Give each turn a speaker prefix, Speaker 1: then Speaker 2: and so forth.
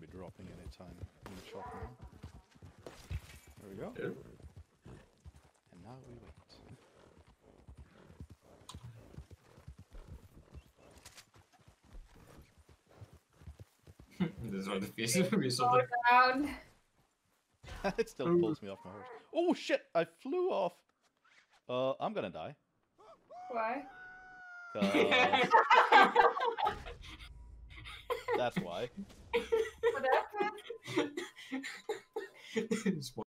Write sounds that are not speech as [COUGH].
Speaker 1: dropping anytime in the shop now. There we go.
Speaker 2: Yeah.
Speaker 1: And now we wait.
Speaker 2: this is why the fish we saw
Speaker 3: Slow down. [LAUGHS]
Speaker 1: it still pulls me off my horse. Oh shit! I flew off. Uh, I'm gonna die.
Speaker 3: Why? [LAUGHS]
Speaker 1: 'Cause [LAUGHS] that's why. [LAUGHS]
Speaker 2: Spoiler